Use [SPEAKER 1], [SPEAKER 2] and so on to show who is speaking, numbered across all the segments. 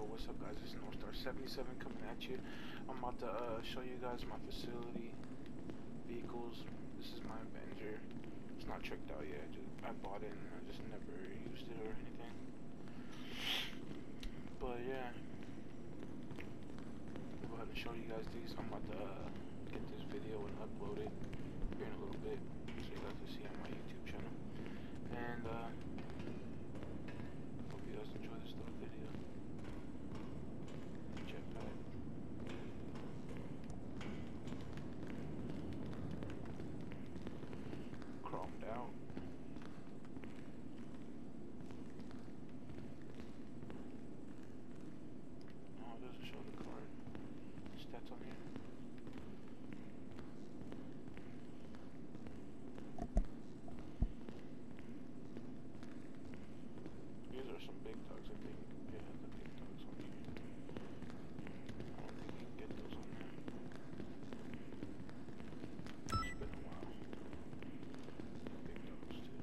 [SPEAKER 1] what's up guys, it's Northstarr77 coming at you. I'm about to uh, show you guys my facility vehicles. This is my Avenger. It's not tricked out yet, just, I bought it and I just never used it or anything. But yeah, I'll go ahead and show you guys these. I'm about to uh, get this video and upload it here in a little bit so you guys can see on my YouTube channel. And uh, hope you guys enjoy this little video. Jetpack. Chromed out. Oh, it doesn't show the card. Stats on here. These are some big I think. Yeah, the big dogs on here. I don't think you can get those on there. It's been a while. Big dogs too.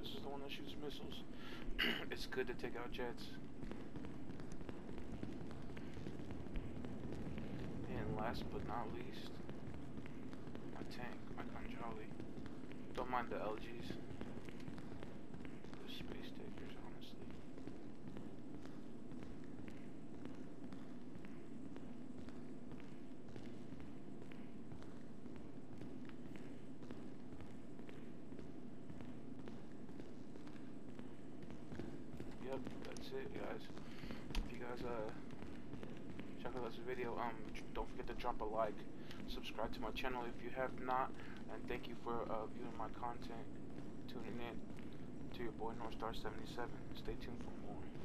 [SPEAKER 1] This is the one that shoots missiles. it's good to take out jets. And last but not least, my tank, my Khanjali. Don't mind the LGs. That's it, guys. If you guys uh check out this video, um, don't forget to drop a like, subscribe to my channel if you have not, and thank you for uh, viewing my content, tuning in to your boy Northstarr77. Stay tuned for more.